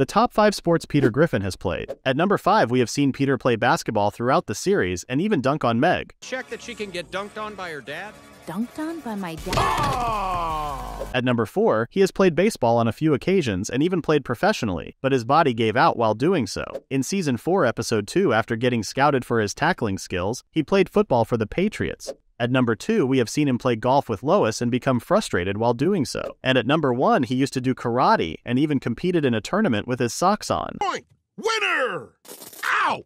the top 5 sports Peter Griffin has played. At number 5, we have seen Peter play basketball throughout the series and even dunk on Meg. Check that she can get dunked on by her dad. Dunked on by my dad. At number 4, he has played baseball on a few occasions and even played professionally, but his body gave out while doing so. In season 4, episode 2, after getting scouted for his tackling skills, he played football for the Patriots. At number 2, we have seen him play golf with Lois and become frustrated while doing so. And at number 1, he used to do karate and even competed in a tournament with his socks on. Point! Winner! Ow!